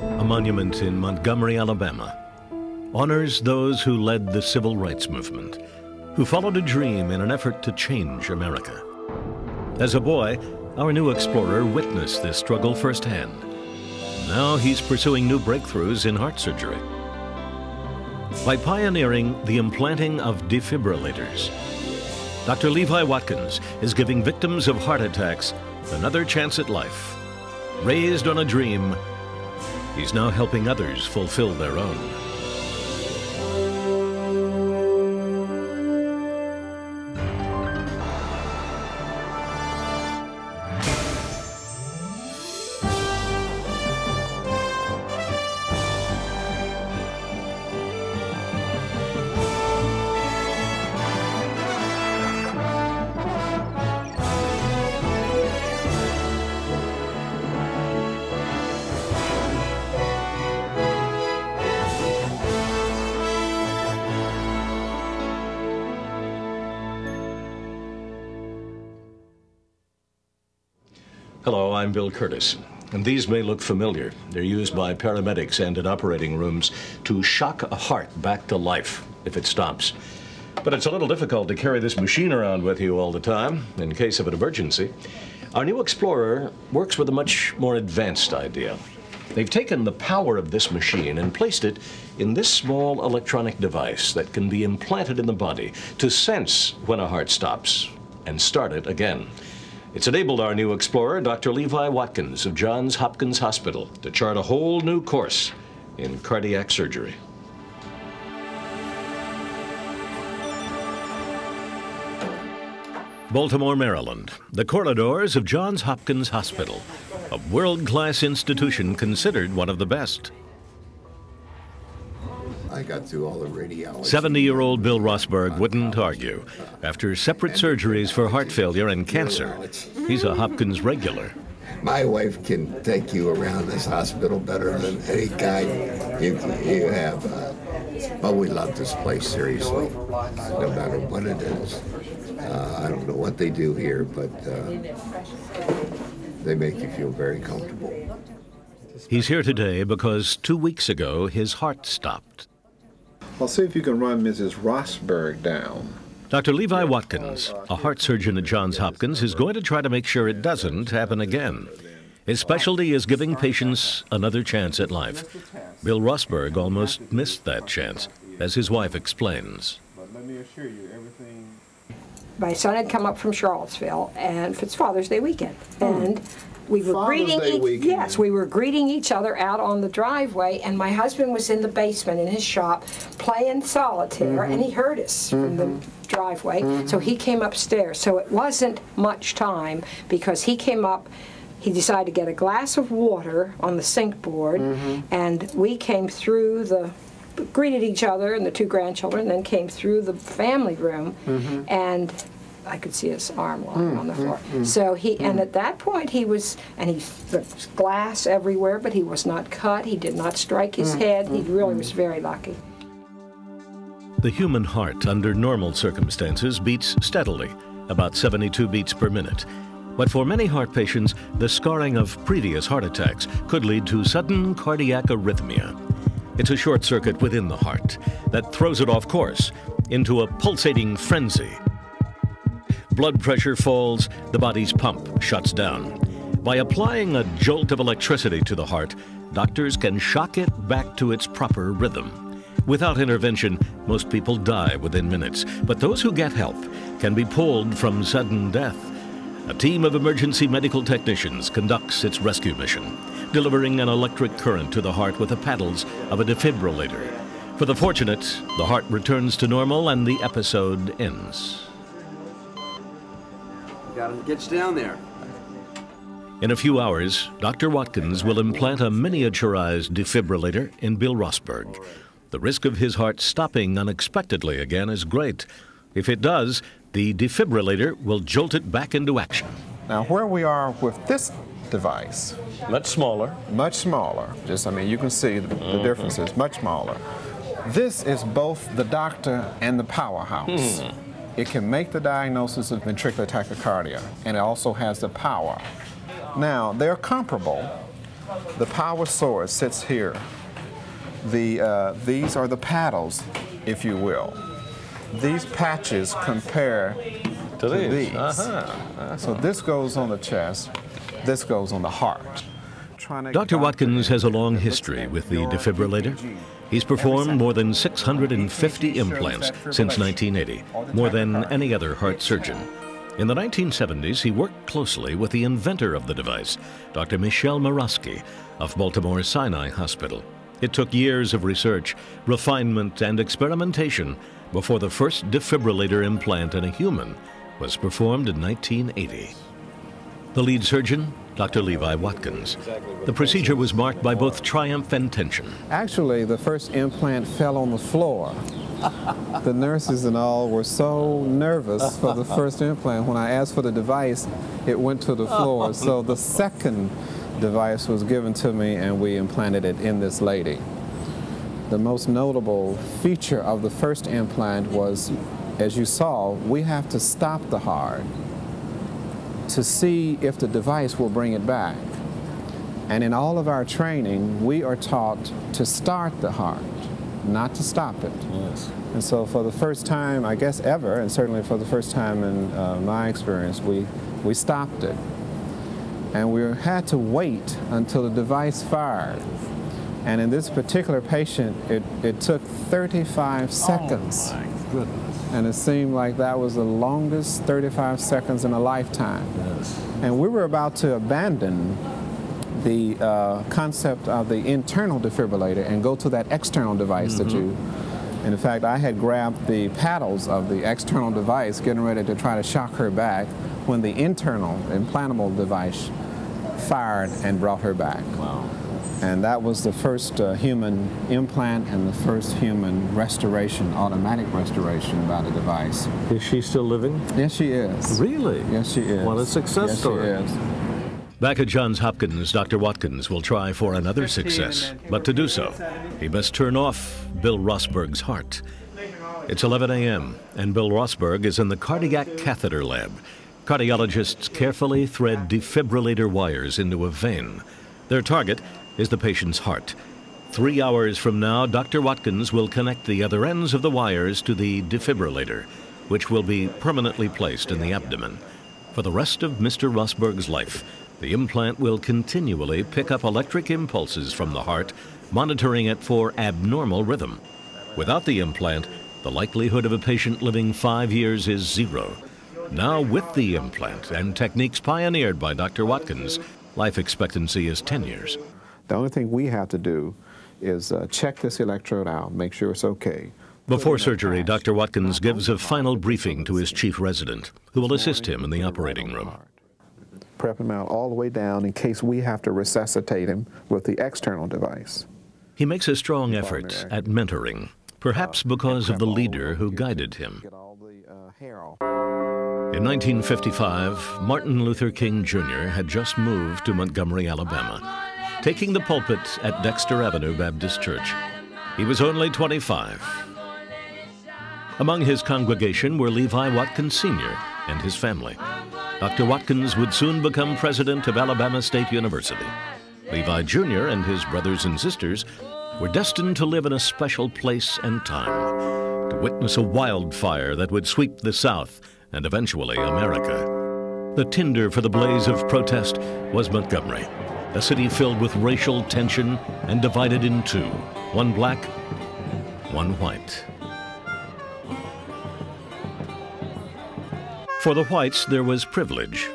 A monument in Montgomery, Alabama, honors those who led the civil rights movement, who followed a dream in an effort to change America. As a boy, our new explorer witnessed this struggle firsthand. Now he's pursuing new breakthroughs in heart surgery. By pioneering the implanting of defibrillators, Dr. Levi Watkins is giving victims of heart attacks another chance at life. Raised on a dream, he's now helping others fulfill their own. I'm Bill Kurtis. And these may look familiar. They're used by paramedics and in operating rooms to shock a heart back to life if it stops. But it's a little difficult to carry this machine around with you all the time in case of an emergency. Our new Explorer works with a much more advanced idea. They've taken the power of this machine and placed it in this small electronic device that can be implanted in the body to sense when a heart stops and start it again. It's enabled our new explorer, Dr. Levi Watkins of Johns Hopkins Hospital, to chart a whole new course in cardiac surgery. Baltimore, Maryland, the corridors of Johns Hopkins Hospital, a world class institution considered one of the best. I got through all the radiology. 70 year old Bill Rosberg wouldn't argue. After separate surgeries for heart failure and cancer, he's a Hopkins regular. My wife can take you around this hospital better than any guy you, you have. Uh, but we love this place, seriously, no matter what it is. Uh, I don't know what they do here, but uh, they make you feel very comfortable. He's here today because two weeks ago his heart stopped. I'll see if you can run Mrs. Rosberg down. Dr. Levi Watkins, a heart surgeon at Johns Hopkins, is going to try to make sure it doesn't happen again. His specialty is giving patients another chance at life. Bill Rosberg almost missed that chance, as his wife explains. But let me assure you, everything. My son had come up from Charlottesville, and for it's Father's Day weekend, hmm. and we were Father's greeting Day each, weekend. yes, we were greeting each other out on the driveway, and my husband was in the basement in his shop playing solitaire, and he mm-hmm. heard us from the mm-hmm. driveway, so mm-hmm. he came upstairs. So it wasn't much time because he came up. He decided to get a glass of water on the sink board, and we came through the greeted each other and the two grandchildren, then came through the family room, mm-hmm. and I could see his arm lying on the floor. Mm-hmm. So he, and mm-hmm. at that point he was, and he, the glass everywhere, but he was not cut. He did not strike his head. He really was very lucky. The human heart, under normal circumstances, beats steadily, about 72 beats per minute. But for many heart patients, the scarring of previous heart attacks could lead to sudden cardiac arrhythmia. It's a short circuit within the heart that throws it off course into a pulsating frenzy. Blood pressure falls, the body's pump shuts down. By applying a jolt of electricity to the heart, doctors can shock it back to its proper rhythm. Without intervention, most people die within minutes, but those who get help can be pulled from sudden death. A team of emergency medical technicians conducts its rescue mission, delivering an electric current to the heart with the paddles of a defibrillator. For the fortunate, the heart returns to normal and the episode ends. Gotta get you down there. In a few hours, Dr. Watkins will implant a miniaturized defibrillator in Bill Rosberg. The risk of his heart stopping unexpectedly again is great. If it does, the defibrillator will jolt it back into action. Now, where we are with this device, Much smaller. much smaller. Just, I mean, you can see the, the differences, much smaller. This is both the doctor and the powerhouse. It can make the diagnosis of ventricular tachycardia, and it also has the power. Now, they're comparable, The power source sits here. The, uh, these are the paddles, if you will. These patches compare To to these. these. Uh-huh. So this goes on the chest, this goes on the heart. Dr. Watkins has a long history with the defibrillator. He's performed more than 650 implants since 1980, more than any other heart surgeon. In the 1970s, he worked closely with the inventor of the device, Dr. Michel Mirowski of Baltimore Sinai Hospital. It took years of research, refinement, and experimentation before the first defibrillator implant in a human was performed in 1980. The lead surgeon, Dr. Levi Watkins. The procedure was marked by both triumph and tension. Actually, the first implant fell on the floor. the nurses and all were so nervous for the first implant. When I asked for the device, it went to the floor. So the second device was given to me and we implanted it in this lady. The most notable feature of the first implant was, as you saw, we have to stop the heart to see if the device will bring it back. And in all of our training, we are taught to start the heart, not to stop it. Yes. And so for the first time, I guess ever, and certainly for the first time in uh, my experience, we, we stopped it. And we had to wait until the device fired. And in this particular patient, it, it took 35 seconds. Goodness. And it seemed like that was the longest 35 seconds in a lifetime. Yes. And we were about to abandon the uh, concept of the internal defibrillator and go to that external device that you. And in fact, I had grabbed the paddles of the external device, getting ready to try to shock her back, when the internal implantable device fired and brought her back. Wow. And that was the first uh, human implant and the first human restoration, automatic restoration by the device. Is she still living? Yes, she is. Really? Yes, she is. What a success yes, story. She is. Back at Johns Hopkins, Dr. Watkins will try for another success. But to do so, he must turn off Bill Rosberg's heart. It's 11 a.m., and Bill Rosberg is in the cardiac catheter lab. Cardiologists carefully thread defibrillator wires into a vein. Their target is the patient's heart. Three hours from now, Dr. Watkins will connect the other ends of the wires to the defibrillator, which will be permanently placed in the abdomen. For the rest of Mr. Rosberg's life, the implant will continually pick up electric impulses from the heart, monitoring it for abnormal rhythm. Without the implant, the likelihood of a patient living five years is zero. Now, with the implant and techniques pioneered by Dr. Watkins, life expectancy is 10 years. The only thing we have to do is uh, check this electrode out, make sure it's okay. Before surgery, Dr. Watkins gives a final briefing to his chief resident, who will assist him in the operating room. Prep him out all the way down in case we have to resuscitate him with the external device. He makes a strong effort at mentoring, perhaps because of the leader who guided him. Get all the uh. In 1955, Martin Luther King Jr. had just moved to Montgomery, Alabama, taking the pulpit at Dexter Avenue Baptist Church. He was only 25. Among his congregation were Levi Watkins Sr. and his family. Dr. Watkins would soon become president of Alabama State University. Levi Jr. and his brothers and sisters were destined to live in a special place and time, to witness a wildfire that would sweep the South and eventually America. The tinder for the blaze of protest was Montgomery, a city filled with racial tension and divided in two one black, one white. For the whites, there was privilege,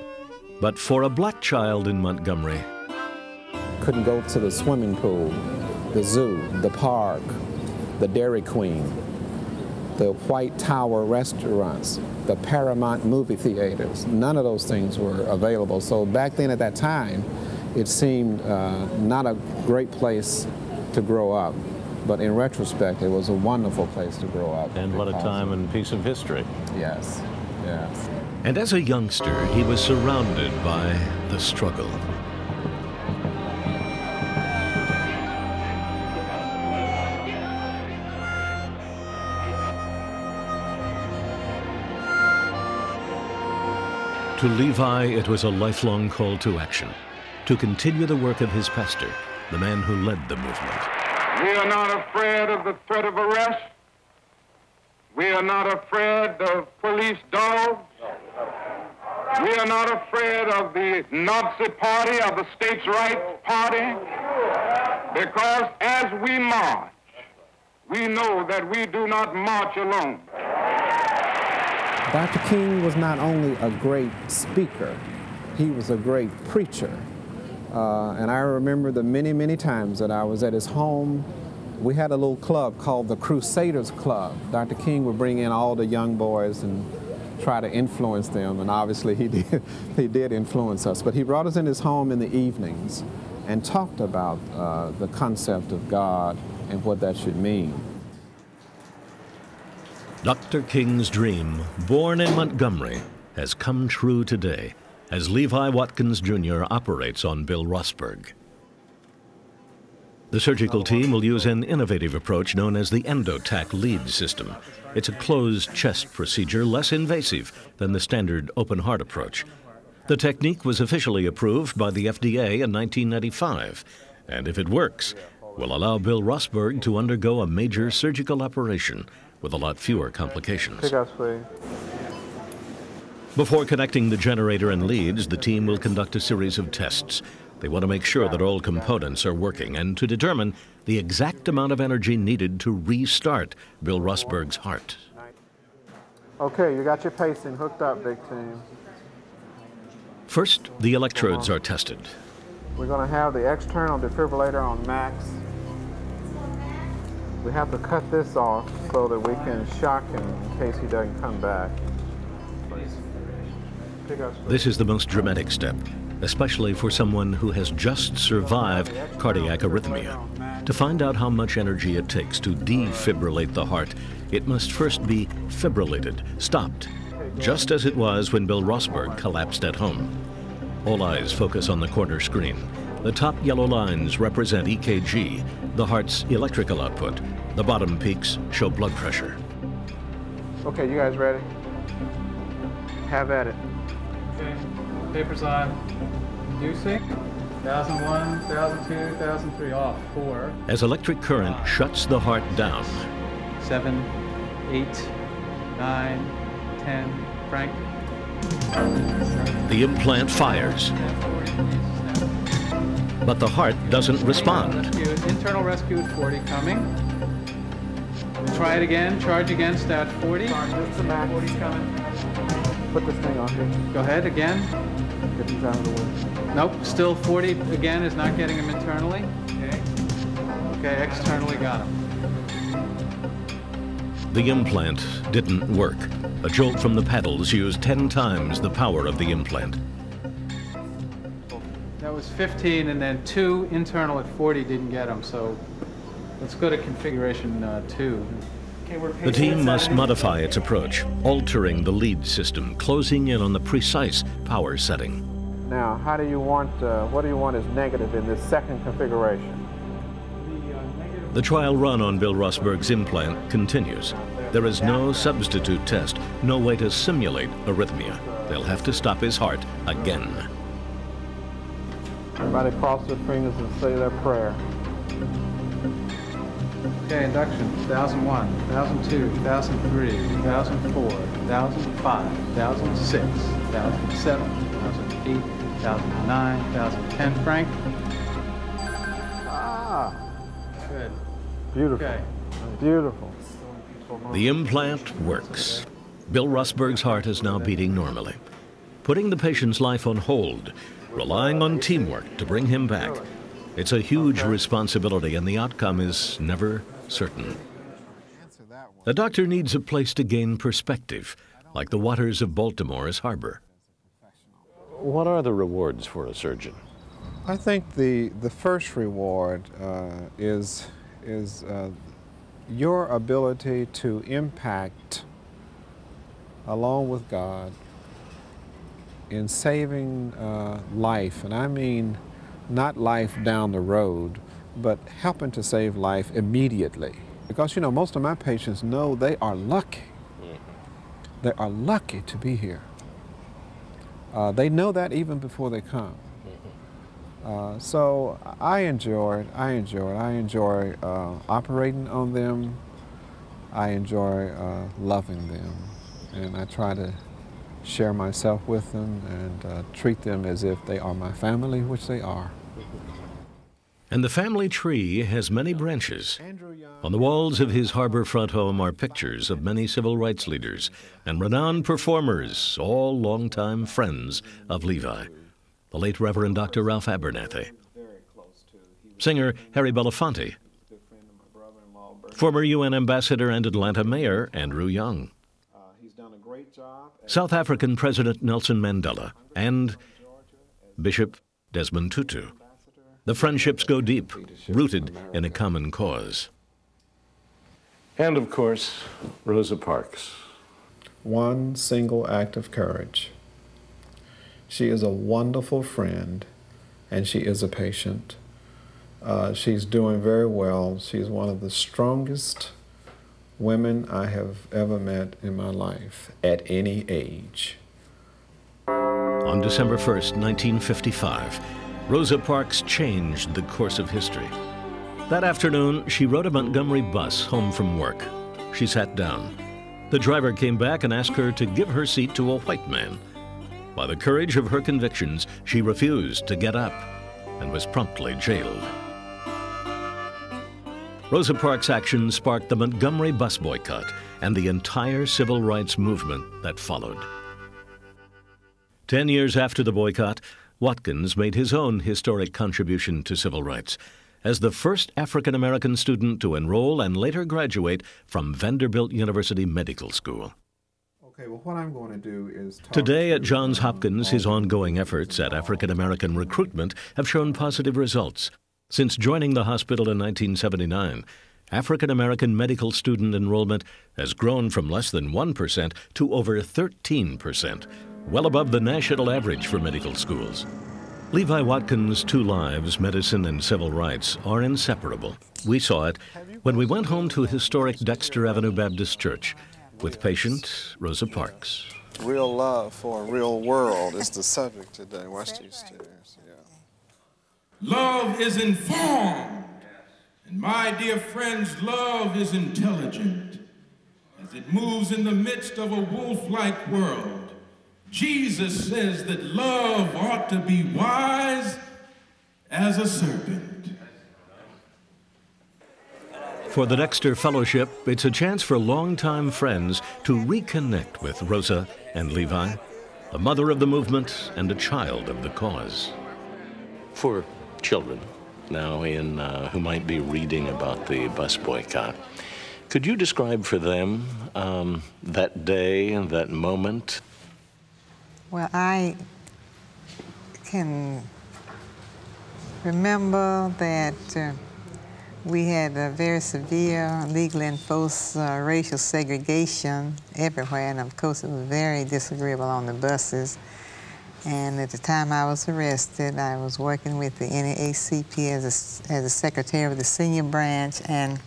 but for a black child in Montgomery, Couldn't go to the swimming pool, the zoo, the park, the Dairy Queen, the White Tower restaurants, the Paramount movie theaters. None of those things were available. So back then at that time, it seemed uh, not a great place to grow up. But in retrospect, it was a wonderful place to grow up. and what a time and piece of history. Yes, yes. And as a youngster, he was surrounded by the struggle. To Levi, it was a lifelong call to action. To continue the work of his pastor, the man who led the movement. We are not afraid of the threat of arrest. We are not afraid of police dogs. We are not afraid of the Nazi party, of the states' rights party, because as we march, we know that we do not march alone. Dr. King was not only a great speaker, he was a great preacher. Uh, and I remember the many, many times that I was at his home. We had a little club called the Crusaders Club. Dr. King would bring in all the young boys and try to influence them, and obviously he did, he did influence us. But he brought us in his home in the evenings and talked about uh, the concept of God and what that should mean. Dr. King's dream, born in Montgomery, has come true today as Levi Watkins Jr. operates on Bill Rosberg. The surgical team will use an innovative approach known as the Endotak lead system. It's a closed chest procedure less invasive than the standard open heart approach. The technique was officially approved by the FDA in 1995, and if it works, will allow Bill Rosberg to undergo a major surgical operation with a lot fewer complications. Before connecting the generator and leads, the team will conduct a series of tests. They want to make sure that all components are working and to determine the exact amount of energy needed to restart Bill Rosberg's heart. Okay, you got your pacing hooked up, big team. First, the electrodes are tested. We're going to have the external defibrillator on max. We have to cut this off so that we can shock him in case he doesn't come back. This is the most dramatic step, especially for someone who has just survived cardiac arrhythmia. To find out how much energy it takes to defibrillate the heart, it must first be fibrillated, stopped, just as it was when Bill Rosberg collapsed at home. All eyes focus on the corner screen. The top yellow lines represent EKG, the heart's electrical output. The bottom peaks show blood pressure. Okay, you guys ready? Have at it. Okay, papers on. Inducing. 1001, 1002, 1003, off. 4, As electric current uh, shuts the heart down, 7, 8, 9, 10. Frank. the implant fires, 10, 40, snap. but the heart doesn't respond. Rescue, internal rescue at 40 coming. Try it again, charge again, stat 40. Just the 40 coming. Put this thing on here. Go ahead again. Get these out of the way. Nope, still 40 again is not getting them internally. Okay. Okay, externally got them. The implant didn't work. A jolt from the paddles used 10 times the power of the implant. That was 15, and then two internal at 40 didn't get them, so let's go to configuration uh, two. The team must modify its approach, altering the lead system, closing in on the precise power setting. Now, how do you want, uh, what do you want as negative in this second configuration? The trial run on Bill Rosberg's implant continues. There is no substitute test, no way to simulate arrhythmia. They'll have to stop his heart again. Everybody cross their fingers and say their prayer. Okay, induction, 1001, 1002, 1003, 2004, 2005, 2006, 2007, 2008, 2009, 2010. Frank? Ah, Good. beautiful. Okay. Beautiful. The implant works. Bill Rosberg's heart is now beating normally. Putting the patient's life on hold, relying on teamwork to bring him back. It's a huge responsibility, and the outcome is never certain. A doctor needs a place to gain perspective, like the waters of Baltimore's harbor. What are the rewards for a surgeon? I think the, the first reward uh, is, is uh, your ability to impact, along with God, in saving uh, life. And I mean not life down the road, but helping to save life immediately. Because, you know, most of my patients know they are lucky. They are lucky to be here. Uh, they know that even before they come. Uh, so I enjoy it. I enjoy it. I enjoy uh, operating on them. I enjoy uh, loving them. And I try to share myself with them and uh, treat them as if they are my family, which they are. And the family tree has many branches. On the walls of his harborfront home are pictures of many civil rights leaders and renowned performers, all longtime friends of Levi. The late Reverend Dr. Ralph Abernathy. Singer Harry Belafonte. Former UN Ambassador and Atlanta Mayor Andrew Young. South African President Nelson Mandela and Bishop Desmond Tutu. The friendships go deep, rooted in a common cause. And of course, Rosa Parks. One single act of courage. She is a wonderful friend and she is a patient. Uh, she's doing very well. She's one of the strongest women I have ever met in my life at any age. On December 1st, 1955, Rosa Parks changed the course of history. That afternoon, she rode a Montgomery bus home from work. She sat down. The driver came back and asked her to give her seat to a white man. By the courage of her convictions, she refused to get up and was promptly jailed. Rosa Parks' action sparked the Montgomery bus boycott and the entire civil rights movement that followed. Ten years after the boycott, Watkins made his own historic contribution to civil rights as the first African American student to enroll and later graduate from Vanderbilt University Medical School. Okay, well, what I'm going to do is. Today at Johns Hopkins, his ongoing efforts at African American recruitment have shown positive results. Since joining the hospital in 1979, African American medical student enrollment has grown from less than 1% to over 13%, well above the national average for medical schools. Levi Watkins' two lives, medicine and civil rights, are inseparable. We saw it when we went home to historic Dexter Avenue Baptist Church with patient Rosa Parks. Real love for a real world is the subject today. Watch these stairs. Yeah. Love is informed. And my dear friends, love is intelligent. As it moves in the midst of a wolf like world, Jesus says that love ought to be wise as a serpent. For the Dexter Fellowship, it's a chance for longtime friends to reconnect with Rosa and Levi, a mother of the movement and a child of the cause. For children now in uh, who might be reading about the bus boycott, could you describe for them um, that day and that moment? Well, I can remember that uh, we had a very severe, legally enforced uh, racial segregation everywhere, and of course it was very disagreeable on the buses. And at the time I was arrested, I was working with the NAACP as a, as a secretary of the senior branch and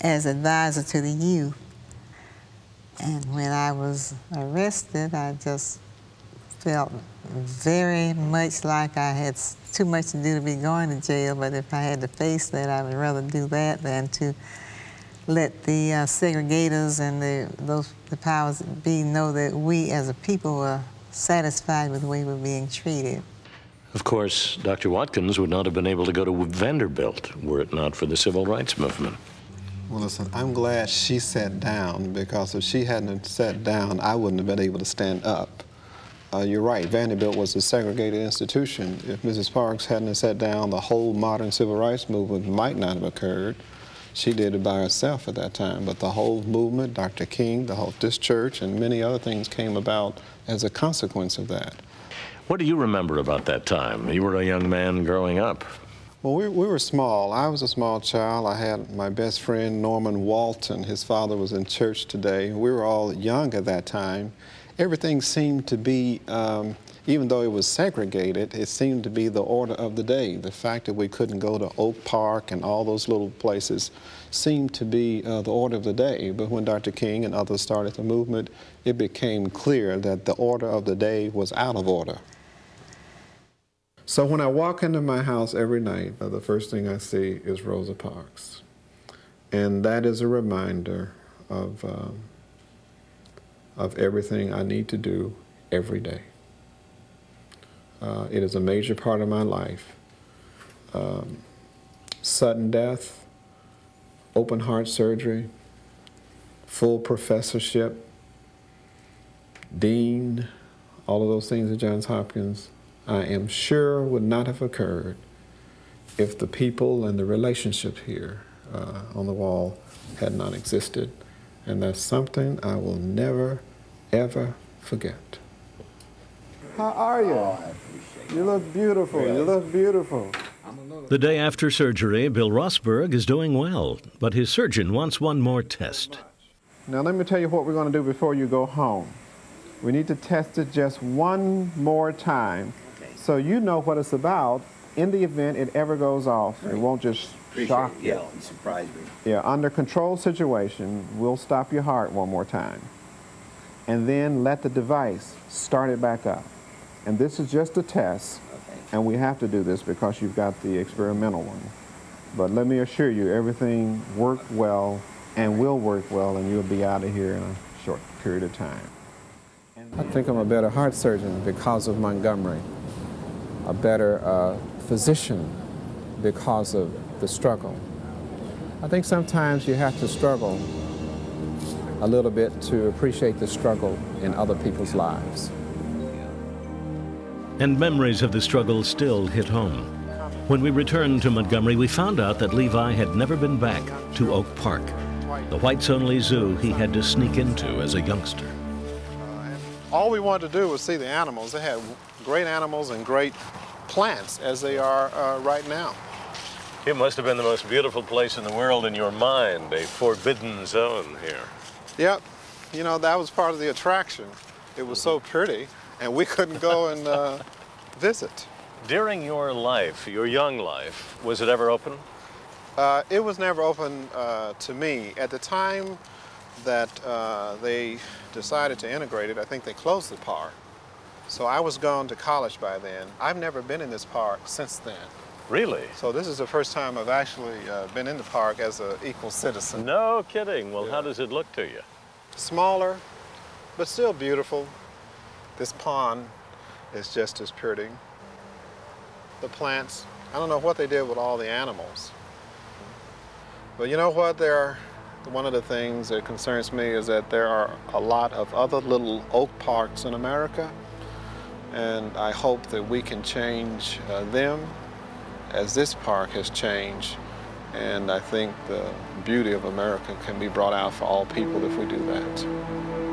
as advisor to the youth. And when I was arrested, I just felt very much like I had too much to do to be going to jail, but if I had to face that, I would rather do that than to let the uh, segregators and the, those, the powers that be know that we as a people were satisfied with the way we were being treated. Of course, Dr. Watkins would not have been able to go to Vanderbilt were it not for the civil rights movement. Well, listen, I'm glad she sat down because if she hadn't sat down, I wouldn't have been able to stand up. Uh, you're right, Vanderbilt was a segregated institution. If Mrs. Parks hadn't sat down, the whole modern civil rights movement might not have occurred. She did it by herself at that time, but the whole movement, Dr. King, the whole, this church, and many other things came about as a consequence of that. What do you remember about that time? You were a young man growing up. Well, we, we were small. I was a small child. I had my best friend, Norman Walton. His father was in church today. We were all young at that time everything seemed to be, um, even though it was segregated, it seemed to be the order of the day. The fact that we couldn't go to Oak Park and all those little places seemed to be uh, the order of the day. But when Dr. King and others started the movement, it became clear that the order of the day was out of order. So when I walk into my house every night, uh, the first thing I see is Rosa Parks. And that is a reminder of, um, of everything I need to do every day. Uh, it is a major part of my life. Um, sudden death, open heart surgery, full professorship, dean, all of those things at Johns Hopkins, I am sure would not have occurred if the people and the relationship here uh, on the wall had not existed. And that's something I will never, ever forget. How are you? You look beautiful. You look beautiful. The day after surgery, Bill Rosberg is doing well, but his surgeon wants one more test. Now, let me tell you what we're going to do before you go home. We need to test it just one more time so you know what it's about in the event it ever goes off. Right. It won't just Appreciate shock you. Yeah, you surprise me. Yeah, under controlled situation, we'll stop your heart one more time. And then let the device start it back up. And this is just a test. Okay. And we have to do this because you've got the experimental one. But let me assure you, everything worked well and will work well, and you'll be out of here in a short period of time. I think I'm a better heart surgeon because of Montgomery a better uh, physician because of the struggle. I think sometimes you have to struggle a little bit to appreciate the struggle in other people's lives. And memories of the struggle still hit home. When we returned to Montgomery, we found out that Levi had never been back to Oak Park, the whites only zoo he had to sneak into as a youngster. All we wanted to do was see the animals. They had great animals and great plants as they are uh, right now. It must have been the most beautiful place in the world in your mind, a forbidden zone here. Yep. You know, that was part of the attraction. It was so pretty, and we couldn't go and uh, visit. During your life, your young life, was it ever open? Uh, it was never open uh, to me. At the time that uh, they decided to integrate it, I think they closed the park. So I was gone to college by then. I've never been in this park since then. Really? So this is the first time I've actually uh, been in the park as an equal citizen. No kidding. Well, yeah. how does it look to you? Smaller, but still beautiful. This pond is just as pretty. The plants, I don't know what they did with all the animals. But you know what? There are, one of the things that concerns me is that there are a lot of other little oak parks in America and I hope that we can change uh, them as this park has changed. And I think the beauty of America can be brought out for all people if we do that.